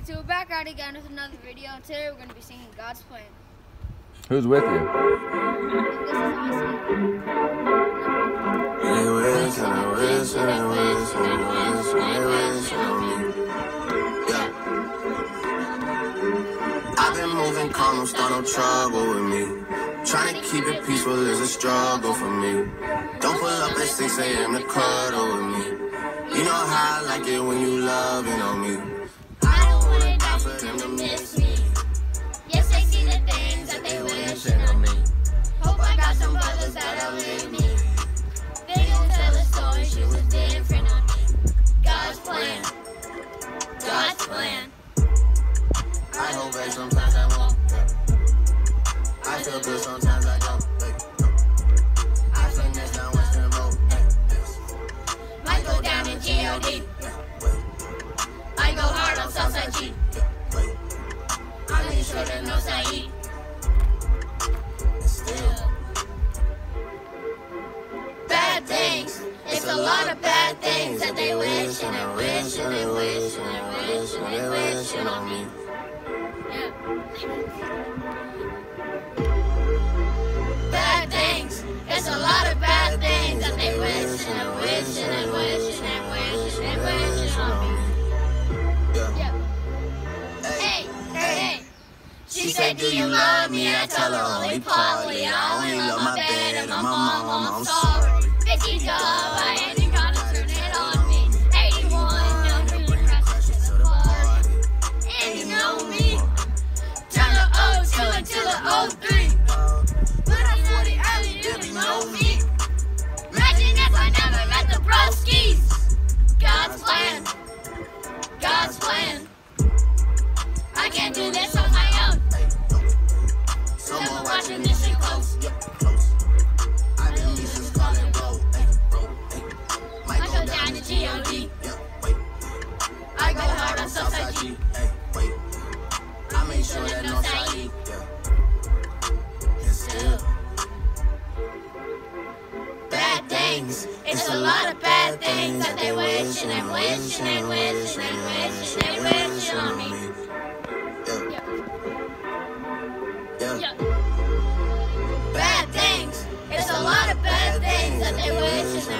YouTube? Back out again with another video. And today we're going to be singing God's Plan. Who's with you? And this is Austin. They wish and they wish and they wish and they wish and they wish on me. Yeah. I've been moving calm, don't start no trouble with me. Trying to keep it peaceful is a struggle for me. Don't pull up at 6 a.m. to cuddle with me. You know how I like it when you loving on me. Some brothers that me. They gon' tell a story, she was different on me. God's plan, God's plan. I hope that sometimes I won't. I feel good sometimes I don't. I finesse down Western Road. Might go down in G.O.D. I go hard on Southside G. yeah, wait. I make sure that no Saeed. Bad things that they wish and they wish and they wish and they wish and they wish on me. Bad things. It's a lot of bad things that they wish and they wish and they wish and they wish and they wish on me. Yeah. Yeah. Hey, hey, hey. She said, Do you love me? I tell her only partly. I only love my bed and my mom. I'm sorry. 50 job, I ain't 03. 40 I never met the. God's plan. God's plan. I can't do this on my things. It's a lot of bad things that they wish and they wish and they wish and they wish and they wish on me. Yeah. Yeah. Bad things. It's a lot of bad things that they wish and they